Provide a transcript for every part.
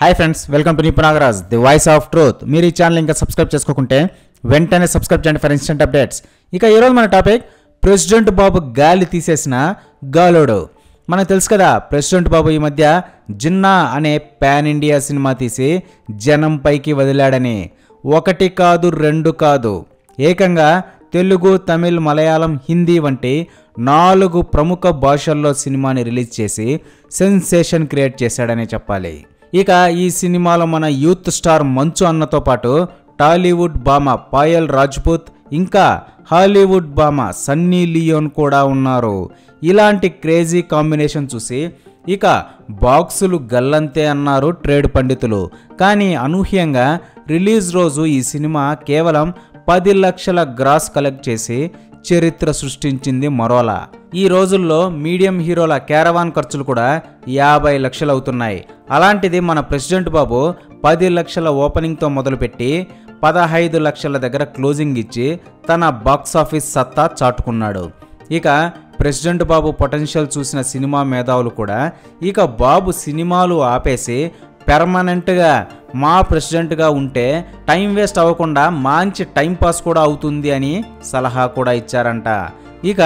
Hi friends welcome to Nipunagaraj the voice of truth మీరు ఈ channel ఇంకా subscribe చేసుకోకుంటే వెంటనే సబ్స్క్రైబ్ చేయండి ఫర్ ఇన్స్టెంట్ అప్డేట్స్ ఇక ఈరోజు మన టాపిక్ ప్రెసిడెంట్ బాబు గాలి తీసేసిన గాలోడు. మనకు తెలుసు కదా ప్రెసిడెంట్ బాబు ఈ మధ్య జిన్నా అనే పాన్ ఇండియా సినిమా తీసి జనం పైకి వదిలాడని. ఒకటి కాదు రెండు కాదు. ఏకంగా తెలుగు తమిళ్ మలయాళం హిందీ వంటి నాలుగు ప్రముఖ భాషల్లో సినిమాని రిలీజ్ చేసి సెన్సేషన్ క్రియేట్ చేశాడనే చెప్పాలి. ఇక ఈ సినిమాలో మన యూత్ స్టార్ మంచు అన్నతో పాటు టాలీవుడ్ భామ పాయల్ రాజ్పూత్ ఇంకా హాలీవుడ్ భామ సన్నీ లియోన్ కూడా ఉన్నారు. ఇలాంటి క్రేజీ కాంబినేషన్ చూసి ఇక బాక్సులు గల్లంతే అన్నారు ట్రేడ్ పండితులు. కానీ అనూహ్యంగా రిలీజ్ రోజు ఈ సినిమా కేవలం పది లక్షల గ్రాస్ కలెక్ట్ చేసి చరిత్ర సృష్టించింది మరోలా. ఈ రోజుల్లో మీడియం హీరోల క్యారవాన్ ఖర్చులు కూడా యాభై లక్షలు అవుతున్నాయి అలాంటిది మన ప్రెసిడెంట్ బాబు పది లక్షల ఓపెనింగ్తో మొదలుపెట్టి పదహైదు లక్షల దగ్గర క్లోజింగ్ ఇచ్చి తన బాక్స్ ఆఫీస్ సత్తా చాటుకున్నాడు. ఇక ప్రెసిడెంట్ బాబు పొటెన్షియల్ చూసిన సినిమా మేధావులు కూడా ఇక బాబు సినిమాలు ఆపేసి పెర్మనెంట్గా మా ప్రెసిడెంట్గా ఉంటే టైం వేస్ట్ అవ్వకుండా మంచి టైం పాస్ కూడా అవుతుంది అని సలహా కూడా ఇచ్చారంట. ఇక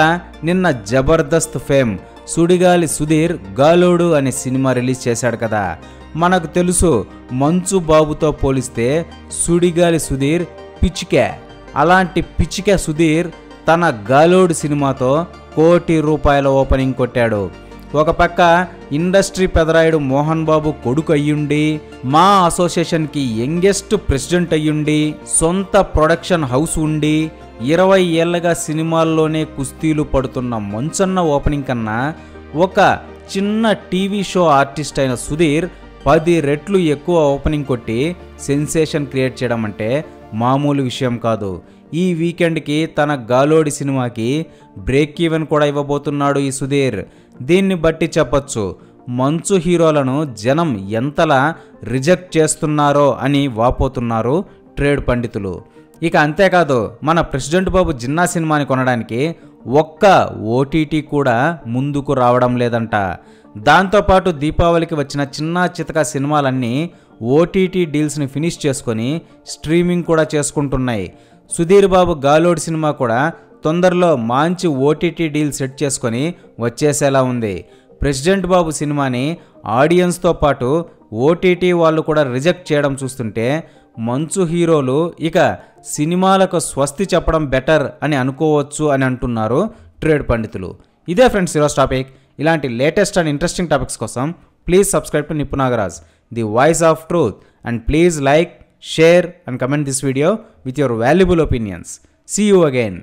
నిన్న జబర్దస్త్ ఫేమ్ సుడిగాలి సుధీర్ గాలోడు అనే సినిమా రిలీజ్ చేశాడు కదా. మనకు తెలుసు మంచు బాబుతో పోలిస్తే సుడిగాలి సుధీర్ పిచ్చికే. అలాంటి పిచ్చికే సుధీర్ తన గాలోడు సినిమాతో కోటి రూపాయల ఓపెనింగ్ కొట్టాడు. ఒక పక్క ఇండస్ట్రీ పెదరాయుడు మోహన్ బాబు కొడుకు అయ్యుండి మా అసోసియేషన్కి యంగెస్ట్ ప్రెసిడెంట్ అయ్యుండి సొంత ప్రొడక్షన్ హౌస్ ఉండి ఇరవై ఏళ్ళగా సినిమాల్లోనే కుస్తీలు పడుతున్న మంచన్న ఓపెనింగ్ కన్నా ఒక చిన్న టీవీ షో ఆర్టిస్ట్ అయిన సుధీర్ పది రెట్లు ఎక్కువ ఓపెనింగ్ కొట్టి సెన్సేషన్ క్రియేట్ చేయడం అంటే మామూలు విషయం కాదు. ఈ వీకెండ్కి తన గాలోడి సినిమాకి బ్రేక్ ఈవెన్ కూడా ఇవ్వబోతున్నాడు ఈ సుధీర్. దీన్ని బట్టి చెప్పొచ్చు మంచు హీరోలను జనం ఎంతలా రిజెక్ట్ చేస్తున్నారో అని వాపోతున్నారు ట్రేడ్ పండితులు. ఇక అంతేకాదు మన ప్రెసిడెంట్ బాబు జిన్నా సినిమాని కొనడానికి ఒక్క ఓటీటీ కూడా ముందుకు రావడం లేదంట. దాంతోపాటు దీపావళికి వచ్చిన చిన్న చితక సినిమాలన్నీ ఓటీటీ డీల్స్ని ఫినిష్ చేసుకొని స్ట్రీమింగ్ కూడా చేసుకుంటున్నాయి. సుధీర్ బాబు గాలోడ్ సినిమా కూడా తొందరలో మంచి ఓటీటీ డీల్ సెట్ చేసుకొని వచ్చేసేలా ఉంది. ప్రెసిడెంట్ బాబు సినిమాని ఆడియన్స్తో పాటు ఓటీటీ వాళ్ళు కూడా రిజెక్ట్ చేయడం చూస్తుంటే మంచు హీరోలు ఇక సినిమాలకు స్వస్తి చెప్పడం బెటర్ అని అనుకోవచ్చు అని అంటున్నారు ట్రేడ్ పండితులు. ఇదే ఫ్రెండ్స్ ఈరోజు టాపిక్. ఇలాంటి లేటెస్ట్ అండ్ ఇంట్రెస్టింగ్ టాపిక్స్ కోసం please subscribe to Nipunagaraj the voice of truth. And please like share and comment this video with your valuable opinions. See you again